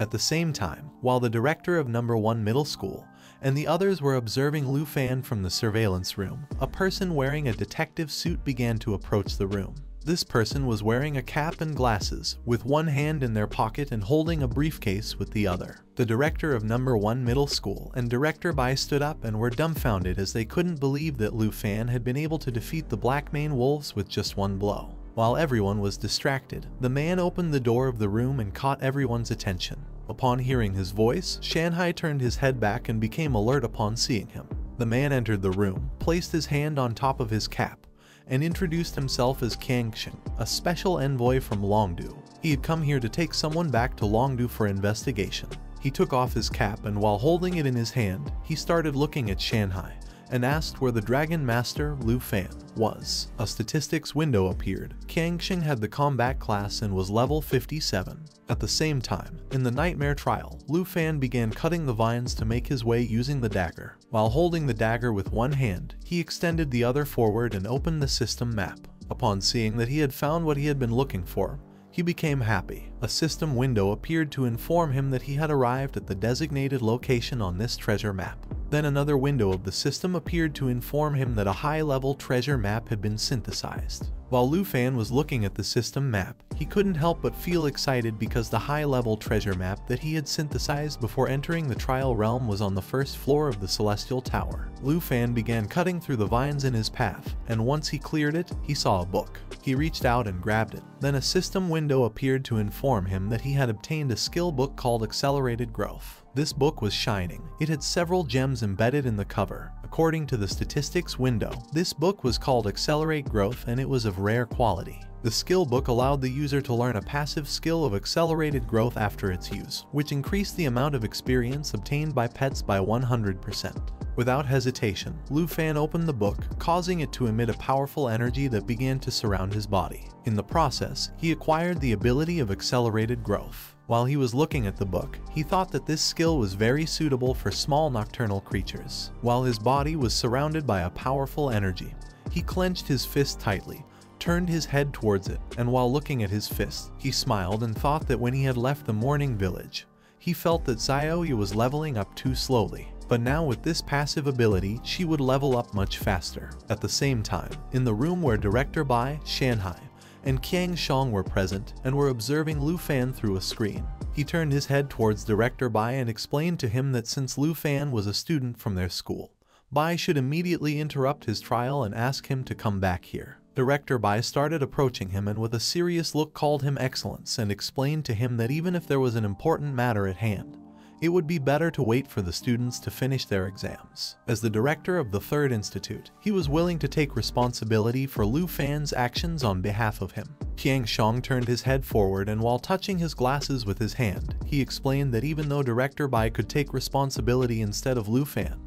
At the same time, while the director of number 1 middle school and the others were observing Lu Fan from the surveillance room, a person wearing a detective suit began to approach the room. This person was wearing a cap and glasses, with one hand in their pocket and holding a briefcase with the other. The director of number 1 middle school and director Bai stood up and were dumbfounded as they couldn't believe that Lu Fan had been able to defeat the Black Mane Wolves with just one blow. While everyone was distracted, the man opened the door of the room and caught everyone's attention. Upon hearing his voice, Shanhai turned his head back and became alert upon seeing him. The man entered the room, placed his hand on top of his cap, and introduced himself as Kangxing, a special envoy from Longdu. He had come here to take someone back to Longdu for investigation. He took off his cap and while holding it in his hand, he started looking at Shanhai and asked where the Dragon Master Lu Fan was. A statistics window appeared. Kangxing had the combat class and was level 57. At the same time, in the Nightmare Trial, Lu Fan began cutting the vines to make his way using the dagger. While holding the dagger with one hand, he extended the other forward and opened the system map. Upon seeing that he had found what he had been looking for, he became happy. A system window appeared to inform him that he had arrived at the designated location on this treasure map. Then another window of the system appeared to inform him that a high-level treasure map had been synthesized. While Lu Fan was looking at the system map, he couldn't help but feel excited because the high-level treasure map that he had synthesized before entering the trial realm was on the first floor of the Celestial Tower. Lu Fan began cutting through the vines in his path, and once he cleared it, he saw a book. He reached out and grabbed it. Then a system window appeared to inform him that he had obtained a skill book called Accelerated Growth. This book was shining. It had several gems embedded in the cover. According to the statistics window, this book was called Accelerate Growth and it was of rare quality. The skill book allowed the user to learn a passive skill of accelerated growth after its use, which increased the amount of experience obtained by pets by 100%. Without hesitation, Lu Fan opened the book, causing it to emit a powerful energy that began to surround his body. In the process, he acquired the ability of accelerated growth. While he was looking at the book, he thought that this skill was very suitable for small nocturnal creatures. While his body was surrounded by a powerful energy, he clenched his fist tightly, turned his head towards it, and while looking at his fist, he smiled and thought that when he had left the morning village, he felt that Xiaoya was leveling up too slowly. But now with this passive ability, she would level up much faster. At the same time, in the room where Director Bai, Shanhai, and Qiang Shang were present and were observing Lu Fan through a screen. He turned his head towards Director Bai and explained to him that since Lu Fan was a student from their school, Bai should immediately interrupt his trial and ask him to come back here. Director Bai started approaching him and with a serious look called him Excellence and explained to him that even if there was an important matter at hand, it would be better to wait for the students to finish their exams. As the director of the Third Institute, he was willing to take responsibility for Lu Fan's actions on behalf of him. Qiang Shang turned his head forward and while touching his glasses with his hand, he explained that even though Director Bai could take responsibility instead of Lu Fan,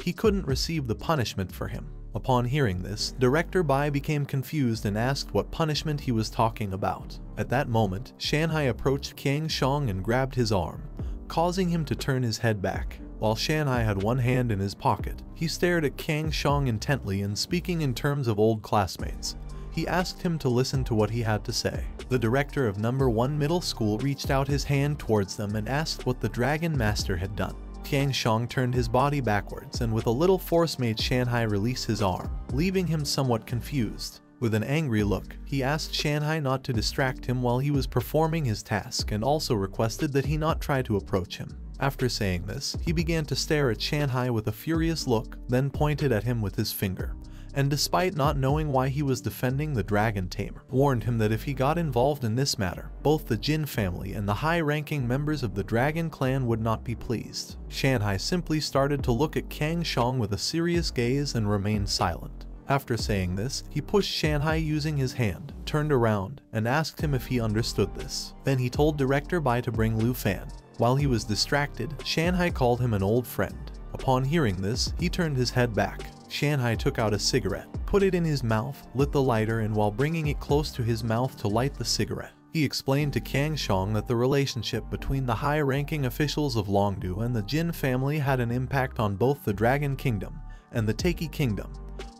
he couldn't receive the punishment for him. Upon hearing this, Director Bai became confused and asked what punishment he was talking about. At that moment, Shanhai approached Qiang Shang and grabbed his arm, causing him to turn his head back. While Shanhai had one hand in his pocket, he stared at Qiang Shang intently and speaking in terms of old classmates. He asked him to listen to what he had to say. The director of number 1 middle school reached out his hand towards them and asked what the Dragon Master had done. Qiang Shang turned his body backwards and with a little force made Shanhai release his arm, leaving him somewhat confused. With an angry look, he asked Shanhai not to distract him while he was performing his task and also requested that he not try to approach him. After saying this, he began to stare at Shanhai with a furious look, then pointed at him with his finger. And despite not knowing why he was defending the dragon tamer, warned him that if he got involved in this matter, both the Jin family and the high-ranking members of the dragon clan would not be pleased. Shanhai simply started to look at Kang Shang with a serious gaze and remained silent. After saying this, he pushed Shanhai using his hand, turned around, and asked him if he understood this. Then he told Director Bai to bring Lu Fan. While he was distracted, Shanhai called him an old friend. Upon hearing this, he turned his head back. Shanhai took out a cigarette, put it in his mouth, lit the lighter, and while bringing it close to his mouth to light the cigarette, he explained to Kang Shang that the relationship between the high-ranking officials of Longdu and the Jin family had an impact on both the Dragon Kingdom and the Taiki Kingdom,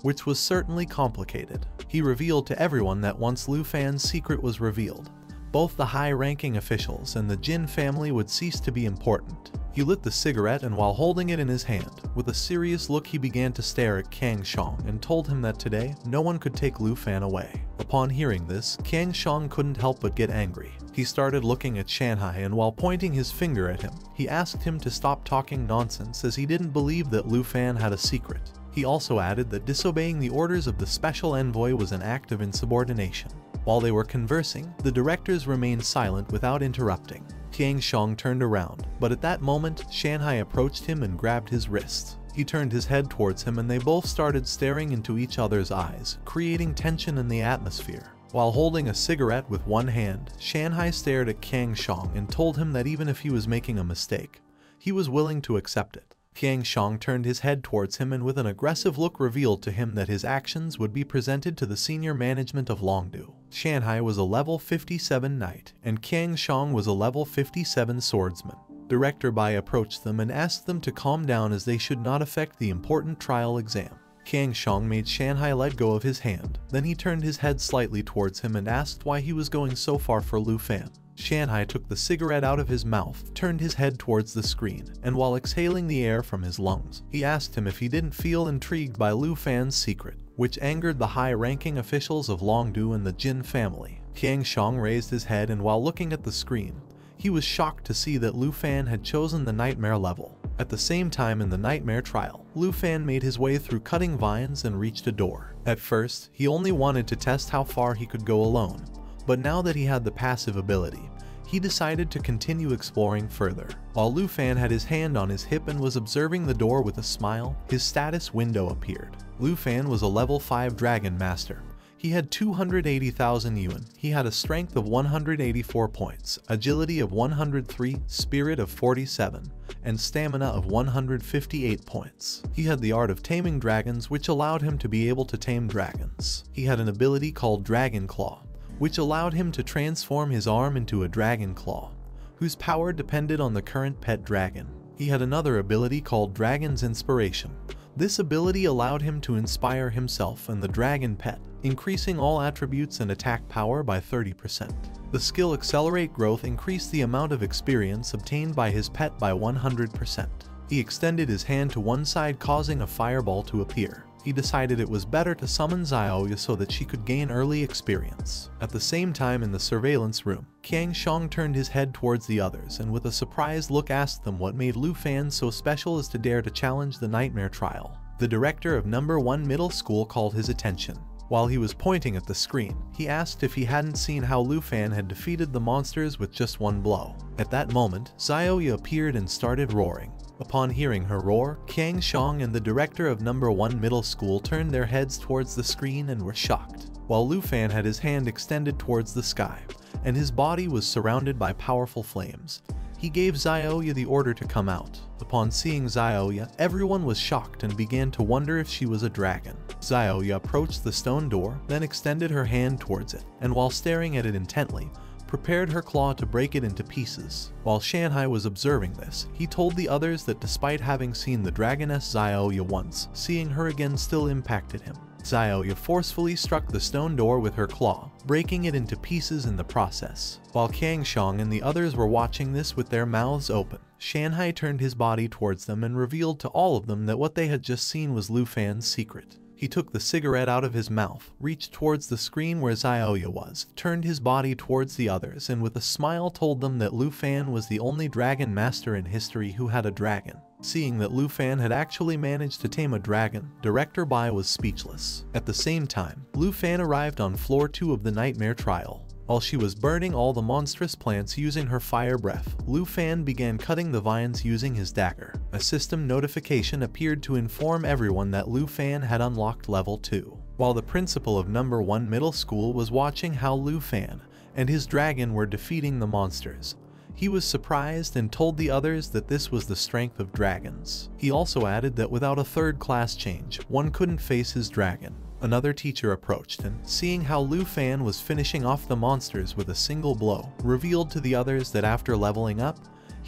which was certainly complicated. He revealed to everyone that once Lu Fan's secret was revealed, both the high-ranking officials and the Jin family would cease to be important. He lit the cigarette and while holding it in his hand, with a serious look he began to stare at Kang Shong and told him that today, no one could take Lu Fan away. Upon hearing this, Kang Shong couldn't help but get angry. He started looking at Shanhai and while pointing his finger at him, he asked him to stop talking nonsense as he didn't believe that Lu Fan had a secret. He also added that disobeying the orders of the special envoy was an act of insubordination. While they were conversing, the directors remained silent without interrupting. Tiang Shong turned around, but at that moment, Shanhai approached him and grabbed his wrist. He turned his head towards him and they both started staring into each other's eyes, creating tension in the atmosphere. While holding a cigarette with one hand, Shanhai stared at Kang Shong and told him that even if he was making a mistake, he was willing to accept it. Qiang Shang turned his head towards him and with an aggressive look revealed to him that his actions would be presented to the senior management of Longdu. Shanhai was a level 57 knight, and Qiang Shang was a level 57 swordsman. Director Bai approached them and asked them to calm down as they should not affect the important trial exam. Kang Shang made Shanhai let go of his hand, then he turned his head slightly towards him and asked why he was going so far for Lu Fan. Shanhai took the cigarette out of his mouth, turned his head towards the screen, and while exhaling the air from his lungs, he asked him if he didn't feel intrigued by Lu Fan's secret, which angered the high-ranking officials of Longdu and the Jin family. Qiang Shang raised his head and while looking at the screen, he was shocked to see that Lu Fan had chosen the Nightmare level. At the same time in the Nightmare trial, Lu Fan made his way through cutting vines and reached a door. At first, he only wanted to test how far he could go alone, but now that he had the passive ability, he decided to continue exploring further. While Lu Fan had his hand on his hip and was observing the door with a smile, his status window appeared. Lu Fan was a level 5 Dragon Master. He had 280,000 yuan, he had a strength of 184 points, agility of 103, spirit of 47, and stamina of 158 points. He had the art of taming dragons which allowed him to be able to tame dragons. He had an ability called Dragon Claw, which allowed him to transform his arm into a dragon claw, whose power depended on the current pet dragon. He had another ability called Dragon's Inspiration. This ability allowed him to inspire himself and the dragon pet, increasing all attributes and attack power by 30%. The skill Accelerate Growth increased the amount of experience obtained by his pet by 100%. He extended his hand to one side causing a fireball to appear he decided it was better to summon Xiaoya so that she could gain early experience. At the same time in the surveillance room, Qiang Shang turned his head towards the others and with a surprised look asked them what made Lu Fan so special as to dare to challenge the nightmare trial. The director of number 1 middle school called his attention. While he was pointing at the screen, he asked if he hadn't seen how Lu Fan had defeated the monsters with just one blow. At that moment, Xiaoya appeared and started roaring. Upon hearing her roar, Kang Shang and the director of number 1 middle school turned their heads towards the screen and were shocked, while Lu Fan had his hand extended towards the sky, and his body was surrounded by powerful flames. He gave Xiaoya the order to come out. Upon seeing Xiaoya, everyone was shocked and began to wonder if she was a dragon. Xiaoya approached the stone door, then extended her hand towards it, and while staring at it intently, prepared her claw to break it into pieces. While Shanhai was observing this, he told the others that despite having seen the dragoness Xiaoya once, seeing her again still impacted him. Xiaoya forcefully struck the stone door with her claw, breaking it into pieces in the process. While Kang Shang and the others were watching this with their mouths open, Shanhai turned his body towards them and revealed to all of them that what they had just seen was Lu Fan's secret. He took the cigarette out of his mouth, reached towards the screen where Xiaoya was, turned his body towards the others, and with a smile told them that Lu Fan was the only dragon master in history who had a dragon. Seeing that Lu Fan had actually managed to tame a dragon, Director Bai was speechless. At the same time, Lu Fan arrived on floor 2 of the Nightmare Trial. While she was burning all the monstrous plants using her fire breath, Lu Fan began cutting the vines using his dagger. A system notification appeared to inform everyone that Lu Fan had unlocked level 2. While the principal of number 1 middle school was watching how Lu Fan and his dragon were defeating the monsters, he was surprised and told the others that this was the strength of dragons. He also added that without a third class change, one couldn't face his dragon. Another teacher approached and, seeing how Lu Fan was finishing off the monsters with a single blow, revealed to the others that after leveling up,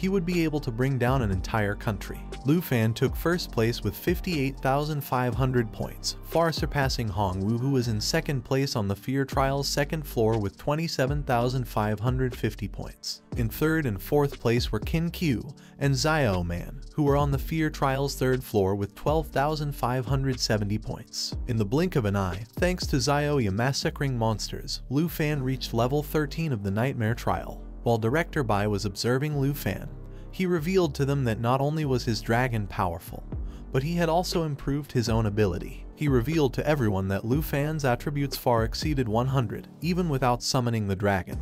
he would be able to bring down an entire country. Lu Fan took first place with 58,500 points, far surpassing Hong Wu who was in second place on the Fear Trial's second floor with 27,550 points. In third and fourth place were Qin Q and Xiao Man, who were on the Fear Trial's third floor with 12,570 points. In the blink of an eye, thanks to Xiaoya massacring monsters, Lu Fan reached level 13 of the Nightmare Trial. While Director Bai was observing Lu Fan, he revealed to them that not only was his dragon powerful, but he had also improved his own ability. He revealed to everyone that Lu Fan's attributes far exceeded 100, even without summoning the dragon.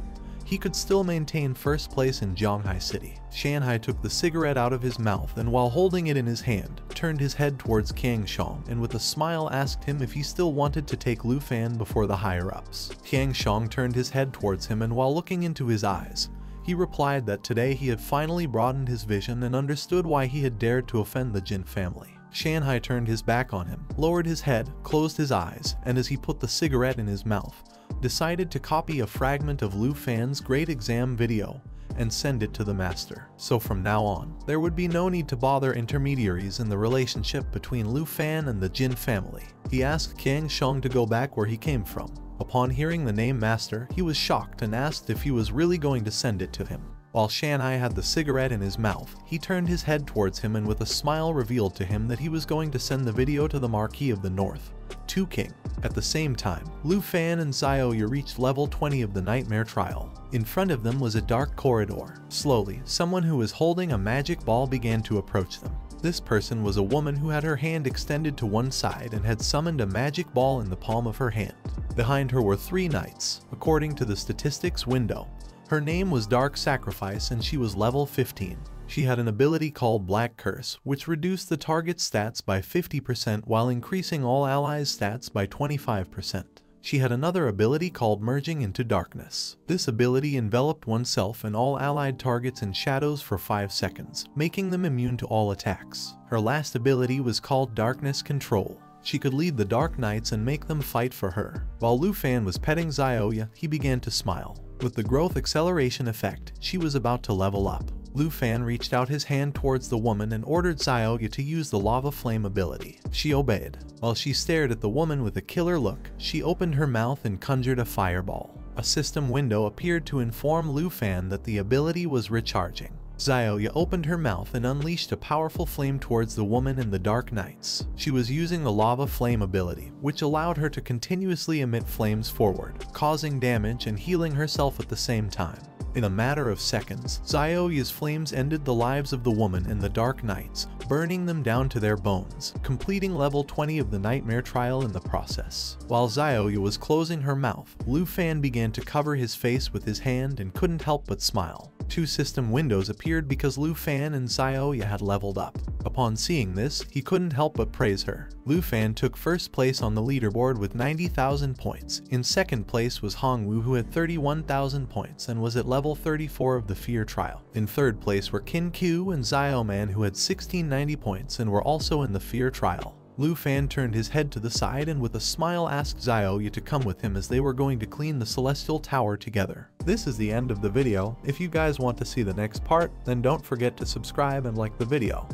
He could still maintain first place in Jianghai City. Shanhai took the cigarette out of his mouth and while holding it in his hand, turned his head towards Qiang Shong and with a smile asked him if he still wanted to take Lu Fan before the higher-ups. Qiang Shong turned his head towards him and while looking into his eyes, he replied that today he had finally broadened his vision and understood why he had dared to offend the Jin family. Shanhai turned his back on him, lowered his head, closed his eyes, and as he put the cigarette in his mouth, decided to copy a fragment of Lu Fan's great exam video and send it to the master. So from now on, there would be no need to bother intermediaries in the relationship between Lu Fan and the Jin family. He asked Qiang Shong to go back where he came from. Upon hearing the name master, he was shocked and asked if he was really going to send it to him. While Shanhai had the cigarette in his mouth, he turned his head towards him and with a smile revealed to him that he was going to send the video to the Marquis of the North, Tu King. At the same time, Lu Fan and Xiaoya reached level 20 of the Nightmare Trial. In front of them was a dark corridor. Slowly, someone who was holding a magic ball began to approach them. This person was a woman who had her hand extended to one side and had summoned a magic ball in the palm of her hand. Behind her were three knights, according to the statistics window. Her name was Dark Sacrifice and she was level 15. She had an ability called Black Curse, which reduced the target's stats by 50% while increasing all allies' stats by 25%. She had another ability called Merging into Darkness. This ability enveloped oneself and all allied targets in shadows for 5 seconds, making them immune to all attacks. Her last ability was called Darkness Control. She could lead the Dark Knights and make them fight for her. While Lu Fan was petting Xiaoya, he began to smile. With the growth acceleration effect, she was about to level up. Lu Fan reached out his hand towards the woman and ordered Xiaoya to use the lava flame ability. She obeyed. While she stared at the woman with a killer look, she opened her mouth and conjured a fireball. A system window appeared to inform Lu Fan that the ability was recharging. Xiaoya opened her mouth and unleashed a powerful flame towards the woman and the Dark Knights. She was using the lava flame ability, which allowed her to continuously emit flames forward, causing damage and healing herself at the same time. In a matter of seconds, Xiaoya's flames ended the lives of the woman and the Dark Knights, burning them down to their bones, completing level 20 of the Nightmare Trial in the process. While Xiaoya was closing her mouth, Lu Fan began to cover his face with his hand and couldn't help but smile. Two system windows appeared because Lu Fan and Xiaoya had leveled up. Upon seeing this, he couldn't help but praise her. Lu Fan took first place on the leaderboard with 90,000 points. In second place was Hong Wu who had 31,000 points and was at level 34 of the Fear Trial. In third place were Qin Q and Xiao Man who had 1690 points and were also in the Fear Trial. Lu Fan turned his head to the side and with a smile asked Xiaoya to come with him as they were going to clean the Celestial Tower together. This is the end of the video. If you guys want to see the next part, then don't forget to subscribe and like the video.